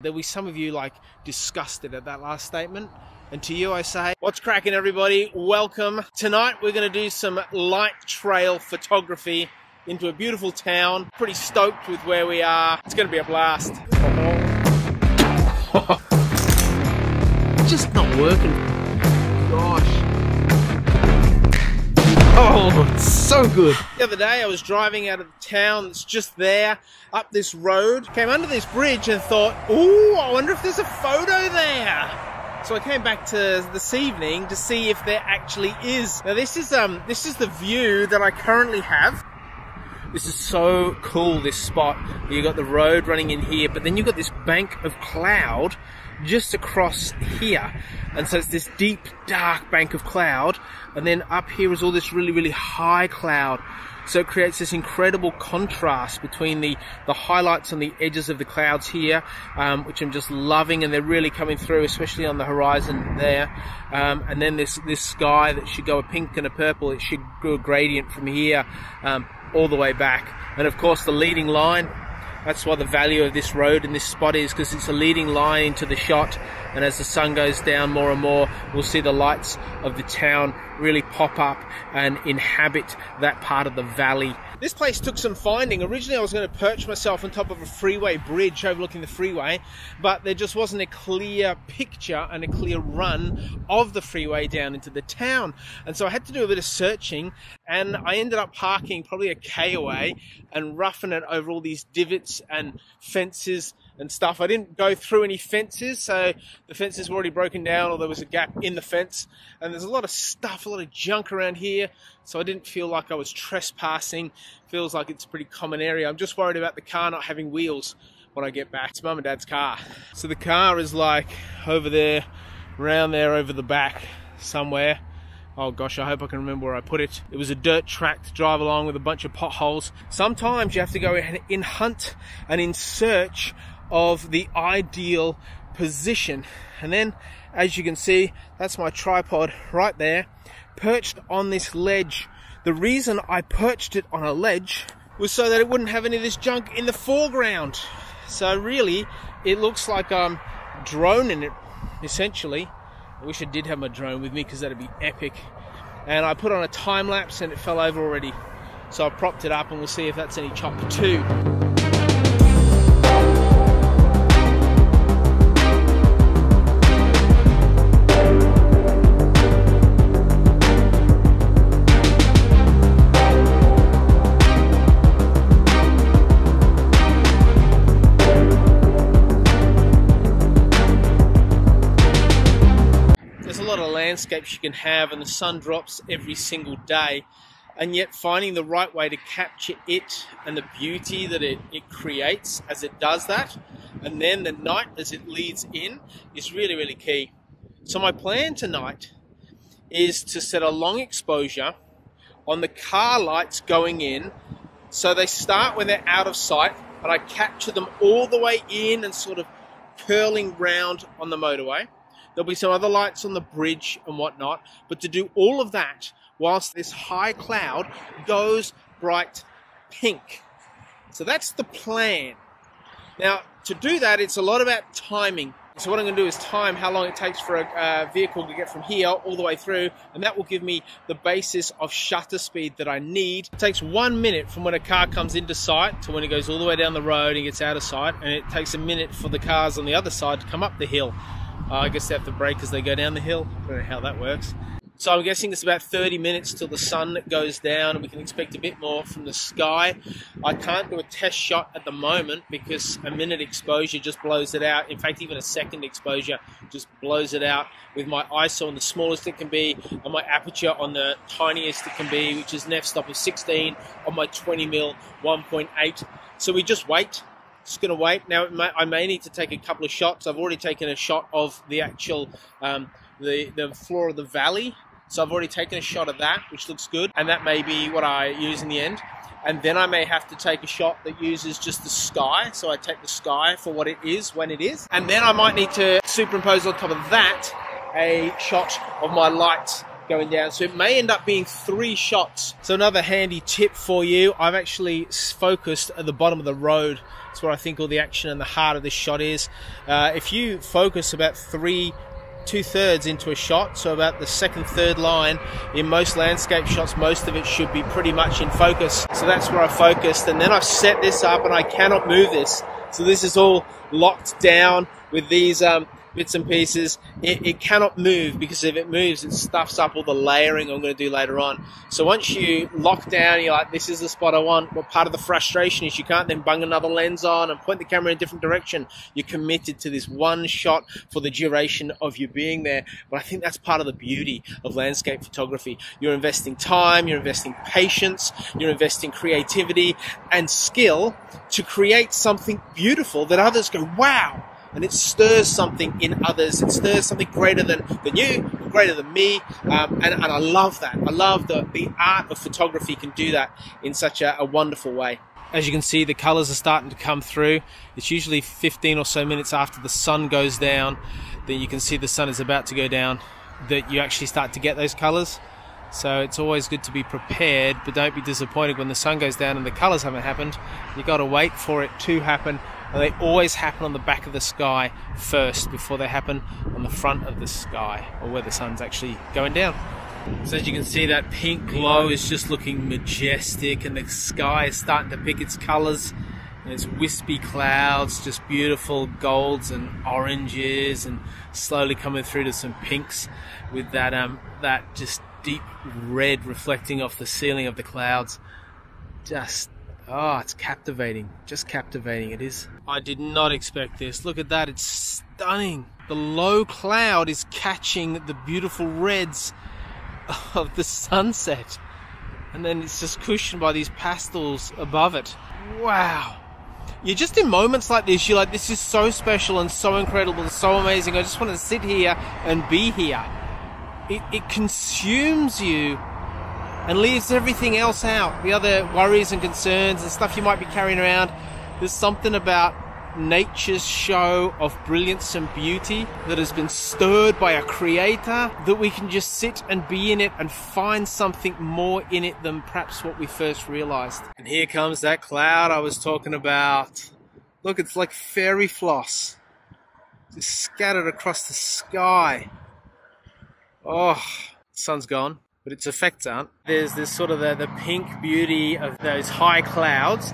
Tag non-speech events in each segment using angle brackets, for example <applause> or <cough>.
There'll be some of you like disgusted at that last statement. And to you, I say, what's cracking, everybody? Welcome. Tonight, we're going to do some light trail photography into a beautiful town. Pretty stoked with where we are. It's going to be a blast. <laughs> Just not working. Gosh. Oh, it's <laughs> so good. The other day, I was driving out of the town that's just there, up this road, came under this bridge and thought, ooh, I wonder if there's a photo there. So I came back to this evening to see if there actually is. Now this is um this is the view that I currently have. This is so cool, this spot. You got the road running in here, but then you've got this bank of cloud just across here. And so it's this deep, dark bank of cloud. And then up here is all this really, really high cloud. So it creates this incredible contrast between the, the highlights on the edges of the clouds here, um, which I'm just loving, and they're really coming through, especially on the horizon there. Um, and then this, this sky that should go a pink and a purple, it should go a gradient from here um, all the way back. And of course the leading line, that's why the value of this road and this spot is because it's a leading line into the shot and as the sun goes down more and more we'll see the lights of the town really pop up and inhabit that part of the valley. This place took some finding. Originally I was going to perch myself on top of a freeway bridge overlooking the freeway, but there just wasn't a clear picture and a clear run of the freeway down into the town. And so I had to do a bit of searching and I ended up parking probably a K away and roughing it over all these divots and fences and stuff. I didn't go through any fences, so the fences were already broken down or there was a gap in the fence. And there's a lot of stuff, a lot of junk around here, so I didn't feel like I was trespassing. Feels like it's a pretty common area. I'm just worried about the car not having wheels when I get back. It's mum and dad's car. So the car is like over there, around there over the back somewhere. Oh gosh, I hope I can remember where I put it. It was a dirt track to drive along with a bunch of potholes. Sometimes you have to go in hunt and in search of the ideal position. And then, as you can see, that's my tripod right there, perched on this ledge. The reason I perched it on a ledge was so that it wouldn't have any of this junk in the foreground. So really, it looks like I'm droning it, essentially. I wish I did have my drone with me because that'd be epic. And I put on a time lapse and it fell over already. So I propped it up and we'll see if that's any chop too. Landscapes you can have and the sun drops every single day and yet finding the right way to capture it and the beauty that it, it creates as it does that and then the night as it leads in is really really key. So my plan tonight is to set a long exposure on the car lights going in so they start when they're out of sight but I capture them all the way in and sort of curling round on the motorway There'll be some other lights on the bridge and whatnot, but to do all of that whilst this high cloud goes bright pink. So that's the plan. Now, to do that, it's a lot about timing. So what I'm going to do is time how long it takes for a uh, vehicle to get from here all the way through, and that will give me the basis of shutter speed that I need. It takes one minute from when a car comes into sight to when it goes all the way down the road and gets out of sight, and it takes a minute for the cars on the other side to come up the hill. I guess they have to brake as they go down the hill. I don't know how that works. So I'm guessing it's about 30 minutes till the sun goes down and we can expect a bit more from the sky. I can't do a test shot at the moment because a minute exposure just blows it out. In fact, even a second exposure just blows it out with my ISO on the smallest it can be and my aperture on the tiniest it can be, which is an f-stop of 16 on my 20mm 1.8. So we just wait just going to wait. Now, may, I may need to take a couple of shots. I've already taken a shot of the actual, um, the, the floor of the valley. So I've already taken a shot of that, which looks good. And that may be what I use in the end. And then I may have to take a shot that uses just the sky. So I take the sky for what it is when it is. And then I might need to superimpose on top of that a shot of my lights going down. So it may end up being three shots. So another handy tip for you, I've actually focused at the bottom of the road. That's where I think all the action and the heart of this shot is. Uh, if you focus about three two thirds into a shot, so about the second, third line. In most landscape shots, most of it should be pretty much in focus. So that's where I focused, and then I set this up, and I cannot move this. So this is all locked down with these um, bits and pieces. It, it, cannot move because if it moves, it stuffs up all the layering I'm going to do later on. So once you lock down, you're like, this is the spot I want. What part of the frustration is you can't then bung another lens on and point the camera in a different direction. You're committed to this one shot for the duration of you being there. But I think that's part of the beauty of landscape photography. You're investing time, you're investing patience, you're investing creativity and skill to create something beautiful that others go, wow, and it stirs something in others. It stirs something greater than, than you, greater than me, um, and, and I love that. I love that the art of photography can do that in such a, a wonderful way. As you can see, the colours are starting to come through. It's usually 15 or so minutes after the sun goes down that you can see the sun is about to go down that you actually start to get those colours. So it's always good to be prepared, but don't be disappointed when the sun goes down and the colours haven't happened. You've got to wait for it to happen and they always happen on the back of the sky first before they happen on the front of the sky or where the sun's actually going down. So as you can see that pink glow is just looking majestic and the sky is starting to pick its colours and it's wispy clouds, just beautiful golds and oranges and slowly coming through to some pinks with that um that just deep red reflecting off the ceiling of the clouds. Just Oh, it's captivating. Just captivating it is. I did not expect this. Look at that. It's stunning. The low cloud is catching the beautiful reds <laughs> of the sunset. And then it's just cushioned by these pastels above it. Wow. You're just in moments like this, you're like, this is so special and so incredible and so amazing. I just want to sit here and be here. It, it consumes you and leaves everything else out. The other worries and concerns and stuff you might be carrying around. There's something about nature's show of brilliance and beauty that has been stirred by a creator that we can just sit and be in it and find something more in it than perhaps what we first realized. And here comes that cloud I was talking about. Look, it's like fairy floss. Just scattered across the sky. Oh, sun's gone but its effects aren't. There's this sort of the, the pink beauty of those high clouds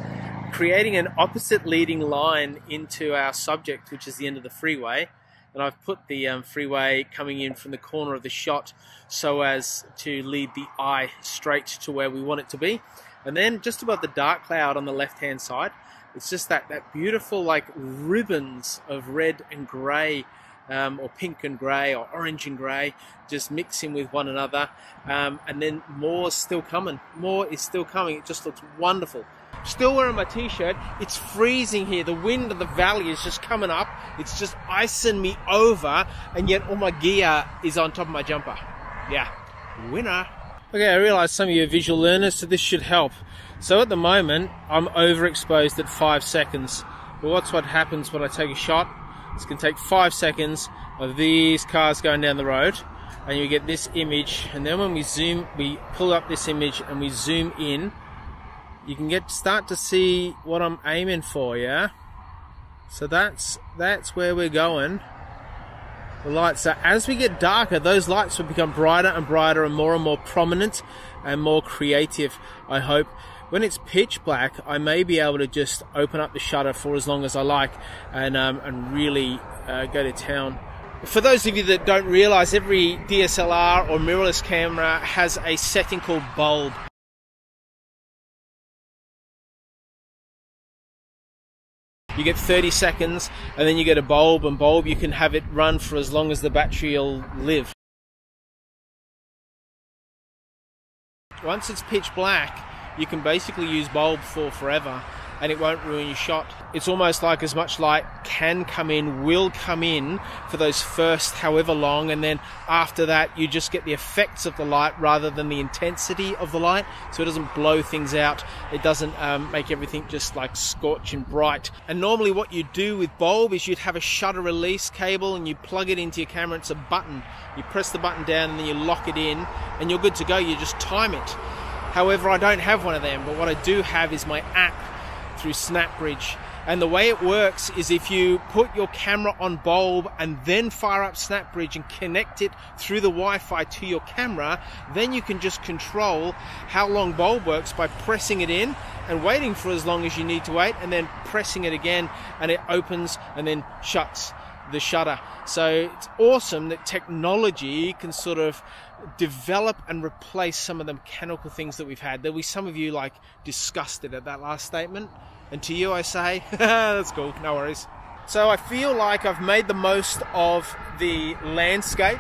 creating an opposite leading line into our subject, which is the end of the freeway. And I've put the um, freeway coming in from the corner of the shot so as to lead the eye straight to where we want it to be. And then just above the dark cloud on the left hand side, it's just that, that beautiful like ribbons of red and grey um, or pink and grey or orange and grey, just mixing with one another. Um, and then more is still coming. More is still coming. It just looks wonderful. Still wearing my t-shirt. It's freezing here. The wind of the valley is just coming up. It's just icing me over, and yet all my gear is on top of my jumper. Yeah, winner. Okay, I realise some of you are visual learners, so this should help. So at the moment, I'm overexposed at five seconds. But what's what happens when I take a shot? It's going to take five seconds of these cars going down the road and you get this image. And then when we zoom we pull up this image and we zoom in you can get start to see what I'm aiming for yeah? So that's that's where we're going. The lights so as we get darker those lights will become brighter and brighter and more and more prominent and more creative I hope when it's pitch black, I may be able to just open up the shutter for as long as I like and, um, and really uh, go to town. For those of you that don't realize, every DSLR or mirrorless camera has a setting called bulb. You get 30 seconds and then you get a bulb and bulb you can have it run for as long as the battery will live. Once it's pitch black, you can basically use bulb for forever and it won't ruin your shot. It's almost like as much light can come in, will come in for those first however long, and then after that, you just get the effects of the light rather than the intensity of the light. So it doesn't blow things out, it doesn't um, make everything just like scorching bright. And normally, what you do with bulb is you'd have a shutter release cable and you plug it into your camera, it's a button. You press the button down and then you lock it in, and you're good to go. You just time it. However, I don't have one of them, but what I do have is my app through SnapBridge. And the way it works is if you put your camera on bulb and then fire up SnapBridge and connect it through the Wi-Fi to your camera, then you can just control how long bulb works by pressing it in and waiting for as long as you need to wait and then pressing it again and it opens and then shuts the shutter. So it's awesome that technology can sort of develop and replace some of the mechanical things that we've had. There'll be some of you like disgusted at that last statement. And to you, I say, <laughs> that's cool, no worries. So I feel like I've made the most of the landscape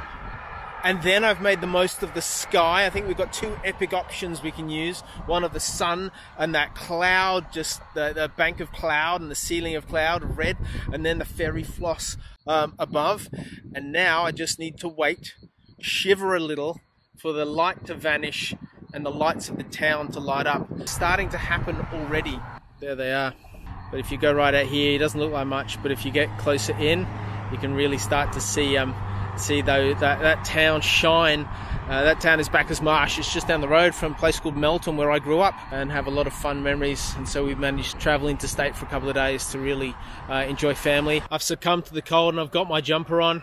and then I've made the most of the sky. I think we've got two epic options we can use. One of the sun and that cloud, just the, the bank of cloud and the ceiling of cloud red, and then the fairy floss um, above. And now I just need to wait, shiver a little for the light to vanish and the lights of the town to light up. It's starting to happen already. There they are. But if you go right out here, it doesn't look like much, but if you get closer in, you can really start to see um, see though that, that town shine. Uh, that town is Bacchus Marsh. It's just down the road from a place called Melton where I grew up and have a lot of fun memories. And so we've managed to travel interstate for a couple of days to really uh, enjoy family. I've succumbed to the cold and I've got my jumper on.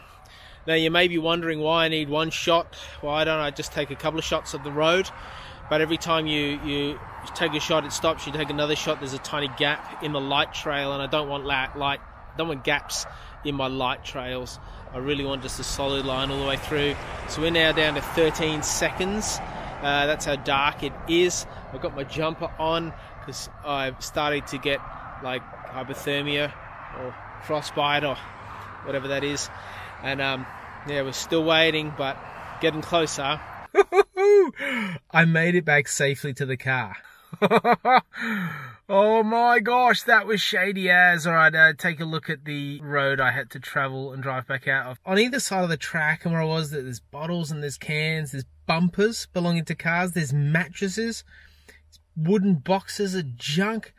Now you may be wondering why I need one shot. Why don't I just take a couple of shots of the road? But every time you, you take a shot, it stops. You take another shot, there's a tiny gap in the light trail, and I don't want light, light don't want gaps in my light trails. I really want just a solid line all the way through. So we're now down to 13 seconds. Uh, that's how dark it is. I've got my jumper on because I've started to get like hypothermia or frostbite or whatever that is. And um, yeah, we're still waiting, but getting closer. <laughs> I made it back safely to the car. <laughs> oh my gosh, that was shady as. Alright, uh, take a look at the road I had to travel and drive back out of. On either side of the track and where I was, there's bottles and there's cans, there's bumpers belonging to cars, there's mattresses, wooden boxes of junk.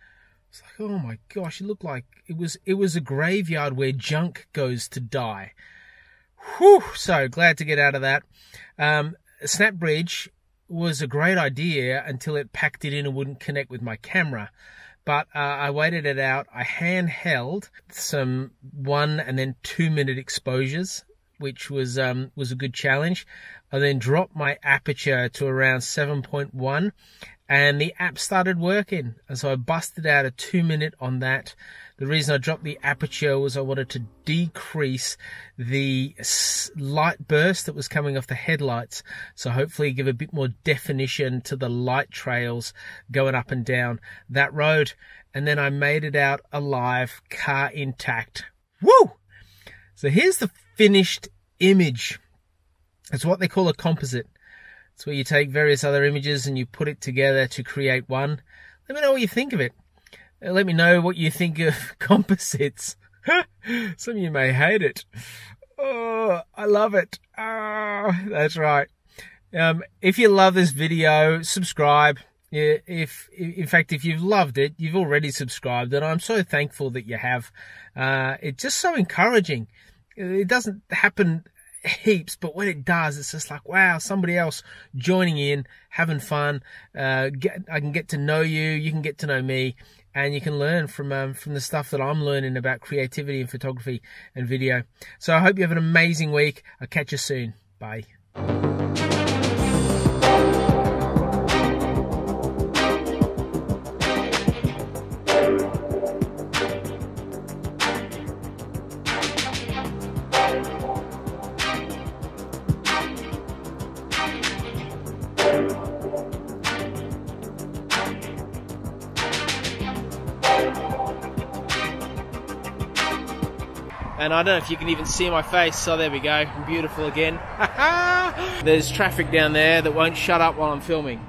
It's like, oh my gosh, it looked like it was it was a graveyard where junk goes to die. Whew, so glad to get out of that. Um, SnapBridge was a great idea until it packed it in and wouldn't connect with my camera. But uh, I waited it out. I handheld some one and then two minute exposures, which was um, was a good challenge. I then dropped my aperture to around 7.1 and the app started working. And so I busted out a two minute on that. The reason I dropped the aperture was I wanted to decrease the light burst that was coming off the headlights. So hopefully give a bit more definition to the light trails going up and down that road. And then I made it out alive, car intact. Woo! So here's the finished image. It's what they call a composite. It's where you take various other images and you put it together to create one. Let me know what you think of it. Uh, let me know what you think of <laughs> composites. <laughs> Some of you may hate it. Oh, I love it. Oh, that's right. Um, if you love this video, subscribe. If, in fact, if you've loved it, you've already subscribed, and I'm so thankful that you have. Uh, it's just so encouraging. It doesn't happen heaps, but when it does, it's just like, wow, somebody else joining in, having fun. Uh, get, I can get to know you, you can get to know me, and you can learn from um, from the stuff that I'm learning about creativity and photography and video. So I hope you have an amazing week. I'll catch you soon. Bye. And I don't know if you can even see my face. So there we go, beautiful again. <laughs> There's traffic down there that won't shut up while I'm filming.